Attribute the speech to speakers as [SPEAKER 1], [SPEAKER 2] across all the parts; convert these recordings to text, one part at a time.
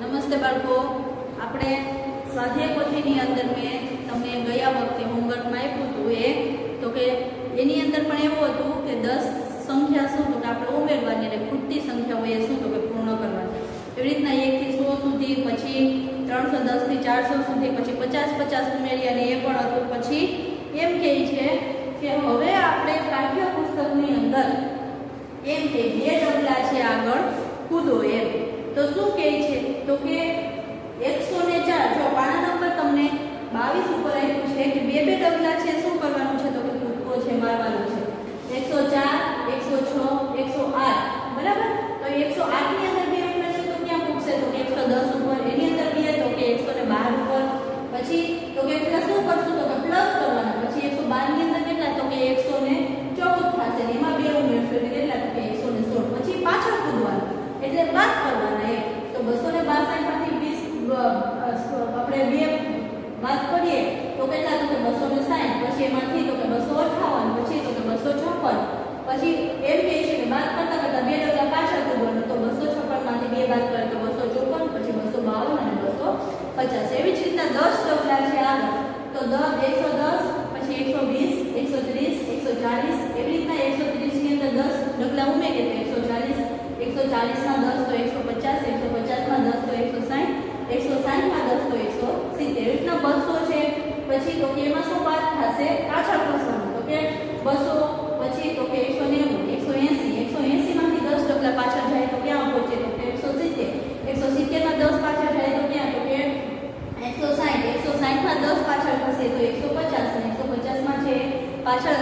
[SPEAKER 1] નમસ્તે બાળકો. આપણે સ્વાધ્યાય પોથીની અંદર મેં તમને ગયા વખતે હોમવર્કમાં આપ્યું હતું એ. તો કે એની અંદર પણ એવું હતું કે દસ સંખ્યા શું? તો કે આપણે ઉમેરવાની અને ખૂટતી સંખ્યા હોય એ શું? તો કે પૂર્ણ કરવાની. એવી રીતના એકથી સો સુધી, પછી ત્રણસો દસથી ચારસો સુધી, પછી પચાસ પચાસ ઉમેરી અને એ પણ હતું. પછી એમ કહે છે કે હવે આપણે પાઠ્યપુસ્તકની અંદર એમ કે બે ડગલા છે આગળ કૂદો એમ તો શું કહે છે તો કે એકસો ને ચાર જો પાના નંબર તમને બાવીસ ઉપર આપ્યું છે કે બે બે ડગલા છે શું કરવાનું છે તો કે કૂદકો છે મારવાનો છે એકસો ચાર એકસો છ એકસો આઠ બરાબર તો એકસો આઠની અંદર બે ઉમેરશું તો ક્યાં પૂછશે તો કે એકસો દસ ઉપર એની અંદર બે તો કે એકસો ને બાર ઉપર પછી તો કે એટલા શું કરશું તો કે પ્લસ કરવાના પછી એકસો બારની અંદર કેટલા તો કે એકસો ને ચૌદ થશે ને એમાં બે ઉમેરશું એટલે કેટલા તો કે એકસો ને સોળ પછી પાછળ કૂદવાનું એટલે બાદ કરવાના એ તો બસો ને બાસઠમાંથી વીસ આપણે બે બાદ કરીએ તો કેટલા તો કે બસો ને સાઠ પછી એમાંથી તો કે બસો અઠાવન પછી તો કે બસો છપ્પન પછી એમ કહે છે કે બાદ કરતા કરતા બે ડગલા પાછળ કૂદવાનું તો બસો છપ્પનમાંથી બે બાદ કરે તો બસો ચોપન, પછી બસો બાવન અને બસો પચાસ. એવી જ રીતના દસ ડગલા છે આગળ તો દસ, એકસો દસ, પછી એકસો વીસ, એકસો ત્રીસ, એકસો ચાલીસ. એવી રીતના એકસો ત્રીસની અંદર દસ ડગલા ઉમેરીએ તો એકસો ચાલીસ એકસો ચાલીસમાં દસ તો એકસો પચાસ એકસો પચાસમાં દસ તો એકસો સાઠ એકસો સાઠમાં દસ તો એકસો સિત્તેર એવી રીતના બસો છે પછી તો કે એમાં શું બાદ થશે પાછળ ખસવાનું તો કે બસો પછી તો કે એકસો નેવું એકસો એંસી એકસો એંસીમાંથી દસ ડગલા પાછળ જાય તો ક્યાં પહોંચે તો કે એકસો સિત્તેર એકસો સિત્તેરમાં દસ પાછળ જાય તો ક્યાં તો કે એકસો સાઠ એકસો સાઠમાં દસ પાછળ ખસે તો એકસો પચાસ અને એકસો પચાસમાં છે પાછળ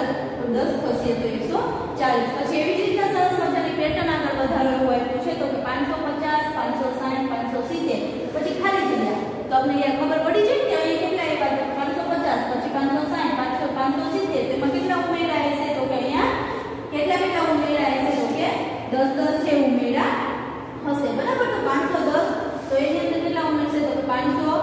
[SPEAKER 1] દસ ખસે તો એકસો ચાલીસ પછી એવી જ રીતના સરસ મજાની પેટર્ન આગળ વધારો એવું આપ્યું છે તો કે પાંચસો પચાસ પાંચસો સાઠ પાંચસો સિત્તેર પછી ખાલી જગ્યા તો તમને યાર ખબર પડી જાય કે અહીં કેટલા આવ્યા પાંચસો પચાસ પછી પાંચસો સાઠ પાંચસો પાંચસો સિત્તેર તેમાં કેટલા ઉમેરા હશે તો કે અહીંયા કેટલા કેટલા ઉમેરા હશે તો કે દસ દસ છે ઉમેરા હશે બરાબર તો પાંચસો દસ તો એની અંદર કેટલા ઉમેરશે તો કે પાંચસો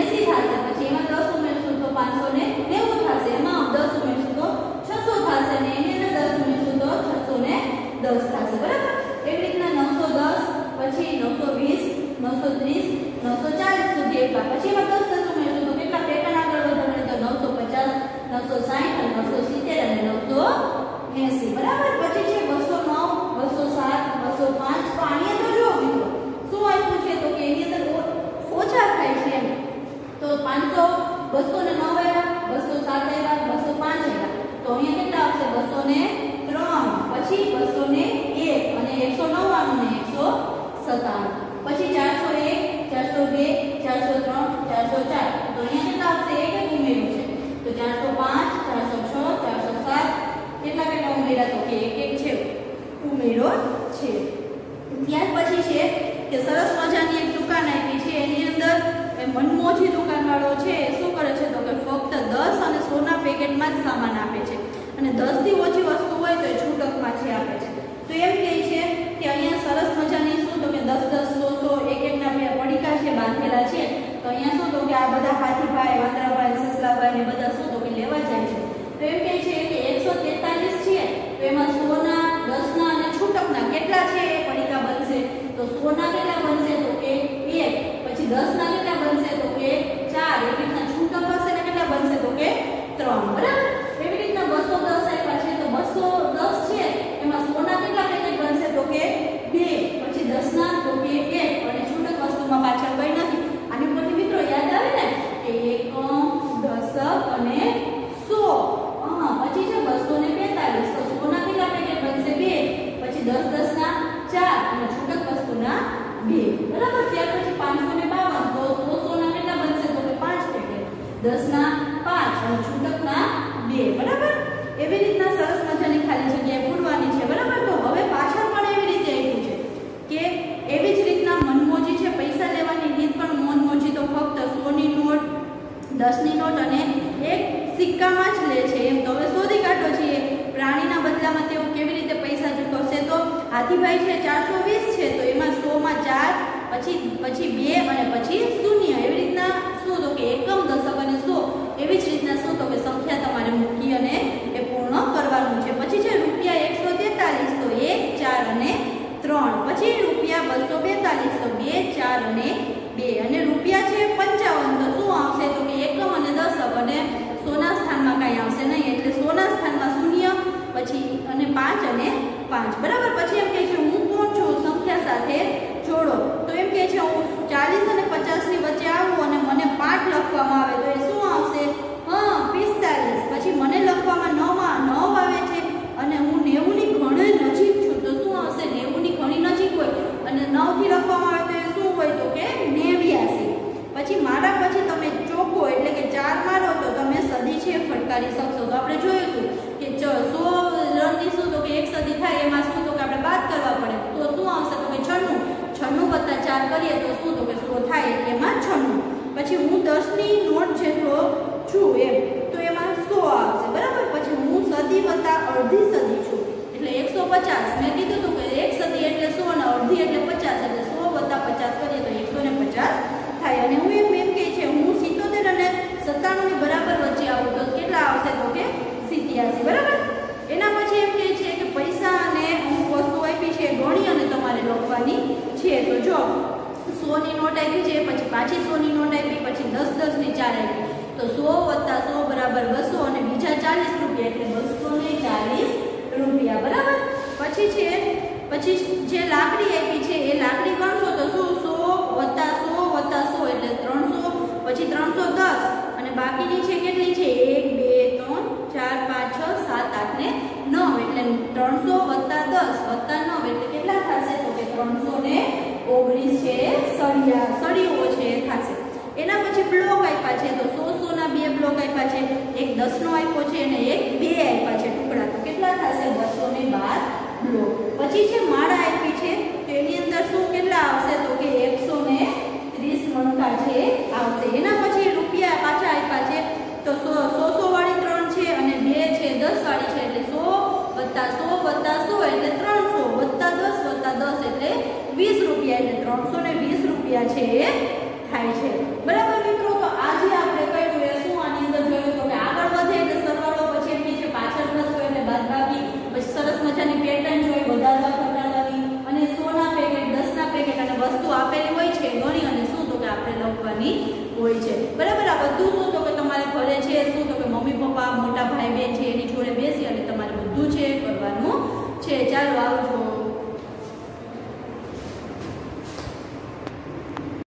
[SPEAKER 1] એસી થશે પછી એમાં દસ ઉમેરશું તો પાંચસો ને નેવું થશે એમાં દસ ઉમેરશું તો છસો થશે ને એની અંદર દસ ઉમેરશું તો છસો ને દસ થશે બરાબર એવી રીતના નવસો દસ પછી નવસો વીસ નવસો ત્રીસ, નવસો ચાલીસ સુધી એટલા. પછી એમાં દસ તો કેટલા? પેટર્ન આગળ તો નવસો પચાસ, નવસો સાઠ અને નવસો સિત્તેર અને નવસો એસી. બરાબર? પછી છે બસો નવ, બસો સાત, બસો પાંચ. તો આની અંદર શું આપ્યું છે તો કે એની અંદર ઓછા થાય છે એમ. તો પાંચસો, બસો ને નવ આવ્યા, બસો સાત આવ્યા, બસો પાંચ આવ્યા. તો અહીંયા કેટલા આવશે? બસો ને ત્રણ પછી બસો ને એક અને એકસો નવ્વાણું ને એકસો સત્તાણું પછી ચારસો એક ચારસો બે ચારસો ત્રણ ચારસો ચાર તો અહીંયા કેટલા આવશે એક એક ઉમેર્યું છે તો ચારસો પાંચ ચારસો છ ચારસો સાત કેટલા કેટલા ઉમેર્યા તો કે એક એક છે ઉમેરો છે ત્યાર પછી છે કે સરસ મજાની એક દુકાન આપી છે. એની અંદર એ મનમોજી દુકાનવાળો છે, એ શું કરે છે તો કે ફક્ત દસ અને સોના પેકેટમાં જ સામાન આપે છે. અને દસથી ઓછી વસ્તુ હોય તો એ છૂટકમાં છે આપે છે. તો એમ કહે છે કે અહીંયા સરસ મજાની શું તો કે દસ દસ, સો સો, એક, એકના બે પડીકા છે, બાંધેલા છે. તો અહીંયા શું તો કે આ બધા હાથીભાઈ, વાંદરાભાઈ, સસલાભાઈ ને બધા શું તો કે લેવા જાય છે. તો એમ કહે છે કે એકસો તેતાલીસ છે તો એમાં સોના દસના અને છૂટકના કેટલા છે એ પડીકા બનશે તો સોના કેટલા બનશે તો કે એક પછી દસના કેટલા બનશે તો કે ચાર એવી રીતના છૂટક હશે ને કેટલા બનશે તો કે ત્રણ બરાબર એવી રીતના બસો દસ આપ્યા છે તો બસો દસ છે એમાં સોના કેટલા પેકેટ બનશે તો કે બે પછી દસના તો કે એક અને છૂટક વસ્તુમાં પાછળ કઈ નથી આની ઉપરથી મિત્રો યાદ આવે ને કે એકમ દશક અને સો હા પછી છે બસો ને બેતાલીસ તો સોના કેટલા પેકેટ બનશે બે પછી દસ દસ ના ચાર અને છૂટક વસ્તુના બે બરાબર ત્યાર પછી પાંચસો ને બાવન તો સો સોના કેટલા બનશે તો કે પાંચ પેકેટ દસ ના પાંચ અને છૂટક ના બે બરાબર એવી રીતના સરસ મજાની ખાલી જગ્યાએ પૂરવાની છે બરાબર તો હવે પાછળ પણ એવી રીતે આપ્યું છે કે એવી જ રીતના મનમોજી છે પૈસા લેવાની રીત પણ મનમોજી તો ફક્ત સોની નોટ દસની નોટ અને એક સિક્કામાં છે, એમ તો હવે શોધી કાઢો છીએ. પ્રાણીના બદલામાં તેઓ કેવી રીતે પૈસા ચૂકવશે? તો હાથીભાઈ છે, ચારસો વીસ છે, તો એમાં સોમાં ચાર, પછી પછી બે અને પછી શૂન્ય. એવી રીતના શું તો કે એકમ, દશક અને સો. એવી જ રીતના શું તો કે સંખ્યા તમારે મૂકી અને એ પૂર્ણ કરવાનું છે પછી છે રૂપિયા એકસો તેતાલીસ તો એક ચાર અને ત્રણ પછી રૂપિયા બસો બેતાલીસ તો બે ચાર અને પાંચ બરાબર? પછી એમ કહે છે, હું કોણ છું? સંખ્યા સાથે જોડો. તો એમ કહે છે, હું ચાલીસ અને પચાસની વચ્ચે આવું અને મને પાંચ લખવામાં આવે. તો એ શું આવશે? હા, પિસ્તાલીસ. પછી મને લખવામાં નવમાં નવ આવે છે અને હું નેવુંની ઘણી નજીક છું. તો શું આવશે? નેવુંની ઘણી નજીક હોય. અને નવથી લખવામાં આવે તો એ શું હોય? તો કે નેવ્યાસી. પછી મારા પછી તમે ચોખ્ખો એટલે કે ચાર મારો, તો તમે સદી છે, ફટકારી શકશો તો આપણે જોયું હતું કે ચ સો રનની શું તો કે એક સદી થાય એમાં શું તો કે આપણે બાદ કરવા પડે તો શું આવશે તો કે છન્નું છન્નું વત્તા ચાર કરીએ તો શું તો કે સો થાય એટલે એમાં છન્નું પછી હું દસની નોટ જેટલો છું એમ તો એમાં સો આવશે બરાબર પછી હું સદી વત્તા અડધી સદી છું એટલે એકસો પચાસ મેં કીધું હતું કે એક સદી એટલે સો અને અડધી એટલે પચાસ એટલે સો વત્તા પચાસ કરીએ તો એકસો ને પચાસ થાય અને હું એમ એમ કહે છે હું સિત્તોતેર અને સત્તાણુંની બરાબર વચ્ચે આવું તો કેટલા આવશે તો કે સિત્યાસી બરાબર એના પછી એમ કહે છે કે પૈસા અને અમુક વસ્તુ આપી છે એ ગણી અને તમારે લખવાની છે તો જો સોની નોટ આપી છે, પછી પાછી સોની નોટ આપી, પછી દસ દસની ચાર આપી. તો સો વત્તા સો બરાબર બસો અને બીજા ચાલીસ રૂપિયા, એટલે બસો ને ચાલીસ રૂપિયા, બરાબર? પછી છે, પછી જે લાકડી આપી છે, એ લાકડી ગણશો તો શું? સો વત્તા સો વત્તા સો, એટલે ત્રણસો, પછી ત્રણસો દસ. અને બાકીની છે કેટલી છે? એક, બે, ત્રણ, ચાર, પાંચ, છ, સાત, આઠ ને નવ, એટલે ત્રણસો વત્તા દસ વત્તા નવ, એટલે કેટલા થશે? તો કે ત્રણસો ને ઓગણીસ છે સળિયા, સળિયો છે એ એના પછી બ્લોક આપ્યા છે. તો સો સોના બે બ્લોક આપ્યા છે. એક દસનો આપ્યો છે અને એક બે આપ્યા છે ટુકડા. તો કેટલા થશે? બસો બાર બ્લોક. પછી છે માળા આપી છે એની અંદર શું કેટલા આવશે? તો કે એકસો ત્રીસ મણકા છે આવશે એના પછી રૂપિયા પાછા આપ્યા છે તો સો સો સો વાળી ત્રણ છે અને બે છે દસ વાળી છે એટલે સો વત્તા સો વત્તા સો એટલે ત્રણસો વત્તા દસ વત્તા દસ એટલે વીસ રૂપિયા એટલે ત્રણસો ને વીસ રૂપિયા છે એ થાય છે બરાબર મિત્રો તો આજે આપણે કહ્યું એ શું આની અંદર જોયું તો કે આગળ વધે એટલે સરવાળો પછી એમ કે છે પાછળ પ્લસ હોય એટલે બાદબાકી પછી સરસ મજાની પેટર્ન જોઈ વધારવા ઘટાડવાની અને સોના પેકેટ દસના પેકેટ અને વસ્તુ આપેલી હોય છે ગણી અને શું તો કે લખવાની હોય છે. બરાબર, આ બધું શું તો કે તમારે ઘરે છે, શું તો કે મમ્મી, પપ્પા, મોટા ભાઈ બહેન છે, એની જોડે બેસી અને તમારે બધું છે, કરવાનું છે. ચાલો, આવજો.